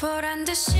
보란 듯이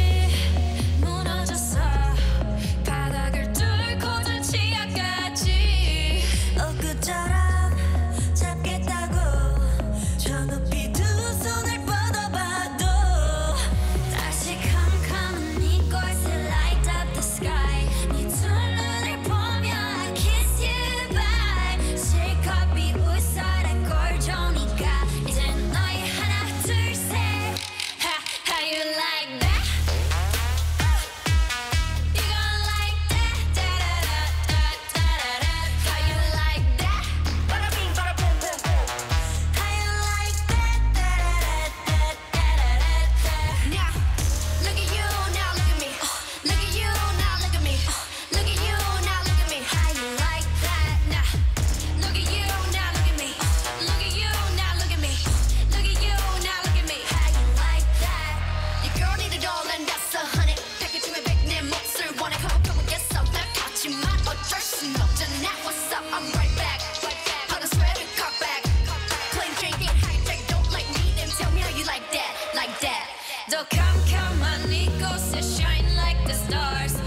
Don't come, come, Nico, shine like the stars.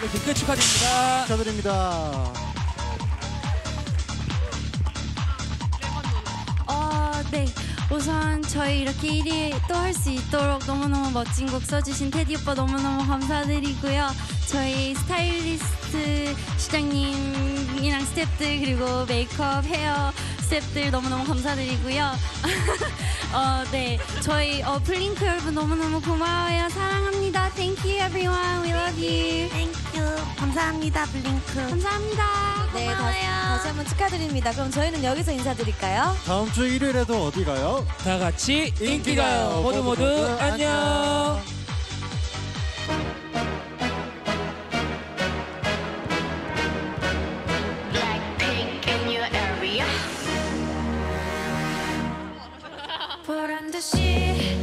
네, 빅크 축하드립니다. 축하드립니다. 어, 네. 우선 저희 이렇게 1위 또 할 수 있도록 너무너무 멋진 곡 써주신 테디 오빠 너무너무 감사드리고요. 저희 스타일리스트 실장님이랑 스탭들 그리고 메이크업, 헤어 스탭들 너무너무 감사드리고요. 어, 네. 저희 어, 블링크 여러분 너무너무 고마워요. 사랑합니다. Thank you everyone. 여기. Thank you. 감사합니다, 블링크. 감사합니다. 네, 고마워요. 다시 한번 축하드립니다. 그럼 저희는 여기서 인사드릴까요? 다음 주 일요일에도 어디 가요? 다 같이 인기가요. 모두 모두 안녕. 보란 듯이